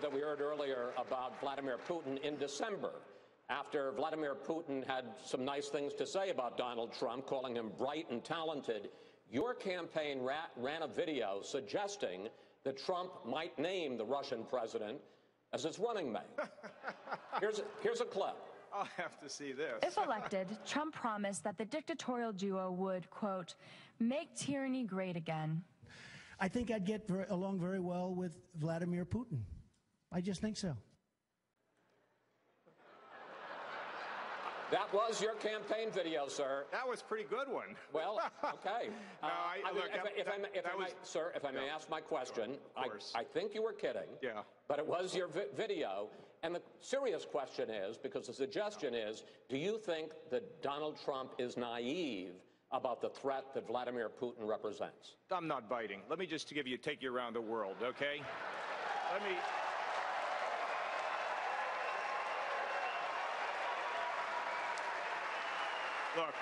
that we heard earlier about Vladimir Putin in December, after Vladimir Putin had some nice things to say about Donald Trump, calling him bright and talented, your campaign ran a video suggesting that Trump might name the Russian president as his running mate. here's, a, here's a clip. I'll have to see this. If elected, Trump promised that the dictatorial duo would, quote, make tyranny great again. I think I'd get very, along very well with Vladimir Putin. I just think so. That was your campaign video, sir. That was a pretty good one. Well, okay. no, I, uh, look, if, that, if, that, I, if I was, may, sir, if I may ask my question, I, I, think you were kidding. Yeah. But it was your vi video. And the serious question is, because the suggestion is, do you think that Donald Trump is naive about the threat that Vladimir Putin represents? I'm not biting. Let me just give you take you around the world, okay? Let me Look,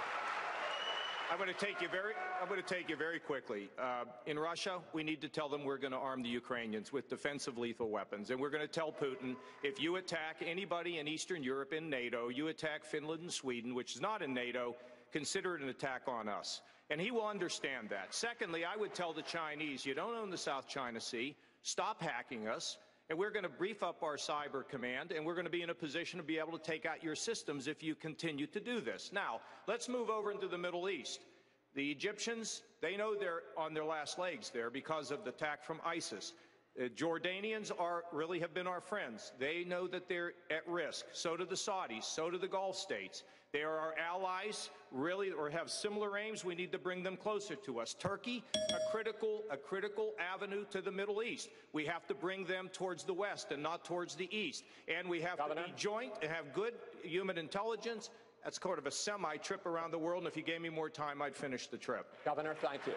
I'm going to take you very. I'm going to take you very quickly. Uh, in Russia, we need to tell them we're going to arm the Ukrainians with defensive lethal weapons, and we're going to tell Putin if you attack anybody in Eastern Europe in NATO, you attack Finland and Sweden, which is not in NATO, consider it an attack on us. And he will understand that. Secondly, I would tell the Chinese, you don't own the South China Sea. Stop hacking us. And we're going to brief up our cyber command, and we're going to be in a position to be able to take out your systems if you continue to do this. Now, let's move over into the Middle East. The Egyptians, they know they're on their last legs there because of the attack from ISIS. Uh, Jordanians are really have been our friends. They know that they're at risk. So do the Saudis. So do the Gulf states. They are our allies, really, or have similar aims. We need to bring them closer to us. Turkey, a critical, a critical avenue to the Middle East. We have to bring them towards the West and not towards the East. And we have Governor. to be joint and have good human intelligence. That's sort of a semi trip around the world. And if you gave me more time, I'd finish the trip. Governor, thank you.